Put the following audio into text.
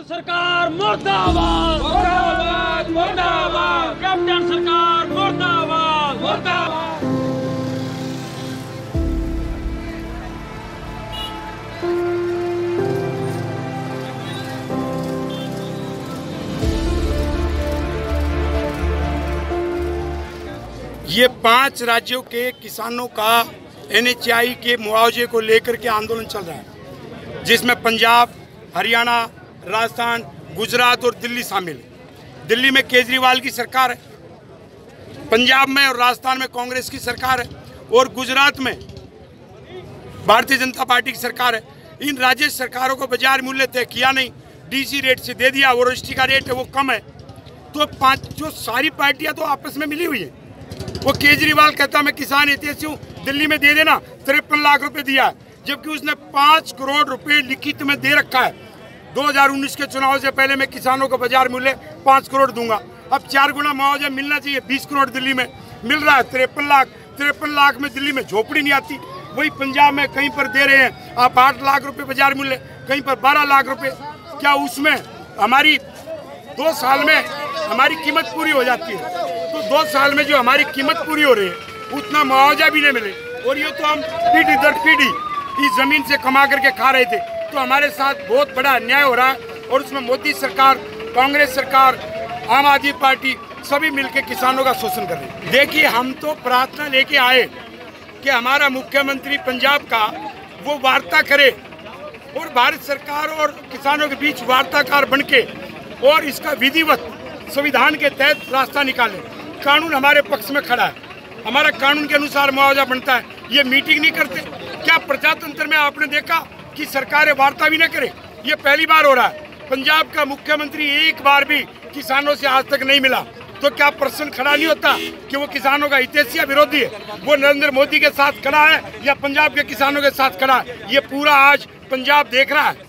सरकार मुर्दाबाद। मुर्दाबाद मुर्दाबाद। कैप्टन सरकार मुर्दाबाद मुर्दाबाद। ये पाँच राज्यों के किसानों का एनएचआई के मुआवजे को लेकर के आंदोलन चल रहा है, जिसमें पंजाब, हरियाणा राजस्थान, गुजरात और दिल्ली शामिल। है दिल्ली में केजरीवाल की सरकार है। पंजाब में और राजस्थान में कांग्रेस की सरकार है। और गुजरात में भारतीय जनता पार्टी की सरकार है। इन राज्य सरकारों को बाज़ार मूल्य तय किया नहीं डीसी रेट से दे दिया और का रेट है वो कम है। तो पाँच, जो सारी पार्टियाँ तो आपस में मिली हुई है। वो केजरीवाल कहता मैं किसान हितैषी हूँ, दिल्ली में दे देना, तिरपन लाख रुपए दिया जबकि उसने पाँच करोड़ रुपए लिखित में दे रखा है। 2019 के चुनाव से पहले मैं किसानों को बाज़ार मूल्य पाँच करोड़ दूँगा। अब चार गुना मुआवजा मिलना चाहिए, बीस करोड़ दिल्ली में मिल रहा है। तिरपन लाख तिरपन लाख में दिल्ली में झोपड़ी नहीं आती। वही पंजाब में कहीं पर दे रहे हैं, आप आठ लाख रुपए बाज़ार मूल्य, कहीं पर बारह लाख रुपए। क्या उसमें हमारी दो साल में हमारी कीमत पूरी हो जाती है? तो दो साल में जो हमारी कीमत पूरी हो रही है, उतना मुआवजा भी नहीं मिले। और ये तो हम पीढ़ी दर पीढ़ी इस ज़मीन से कमा करके खा रहे थे। तो हमारे साथ बहुत बड़ा अन्याय हो रहा है और उसमें मोदी सरकार, कांग्रेस सरकार, आम आदमी पार्टी सभी मिलकर किसानों का शोषण कर रही देखिए, हम तो प्रार्थना लेके आए कि हमारा मुख्यमंत्री पंजाब का वो वार्ता करे और भारत सरकार और किसानों के बीच वार्ताकार बन के और इसका विधिवत संविधान के तहत रास्ता निकाले। कानून हमारे पक्ष में खड़ा है। हमारा कानून के अनुसार मुआवजा बनता है। ये मीटिंग नहीं करते। क्या प्रजातंत्र में आपने देखा? कि सरकार वार्ता भी न करे। ये पहली बार हो रहा है। पंजाब का मुख्यमंत्री एक बार भी किसानों से आज तक नहीं मिला। तो क्या प्रश्न खड़ा नहीं होता कि वो किसानों का हितेशी या विरोधी है? वो नरेंद्र मोदी के साथ खड़ा है या पंजाब के किसानों के साथ खड़ा है? ये पूरा आज पंजाब देख रहा है।